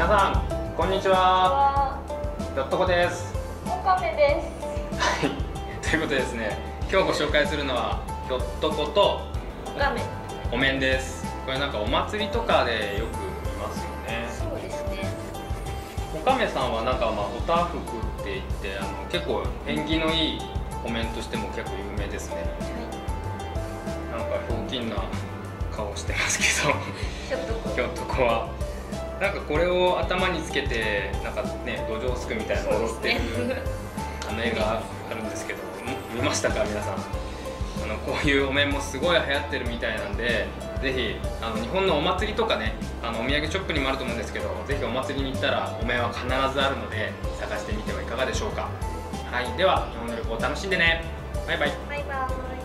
んにちは。よっとこです。オカメではい。ということでですね、今日ご紹介するのはひょっとことす。オカメ。お面です。これなんかお祭りとかでよく見ますよね。そうですね。おかめさんはなんかまあおたふくって言ってあの結構縁起のいいお面としても結構有名ですね。なんかひょうきんな顔してますけど。ちょっとこひょっとこはなんかこれを頭につけてなんかね土壌すくみたいなの踊ってる、あの絵があるんですけどん見ましたか皆さん。あのこういうお面もすごい流行ってるみたいなんでぜひあの日本のお祭りとかねあのお土産ショップにもあると思うんですけどぜひお祭りに行ったらお面は必ずあるので探してみてはいかがでしょうか。はいでは日本の旅行楽しんでね。バイバイ。バイバイ。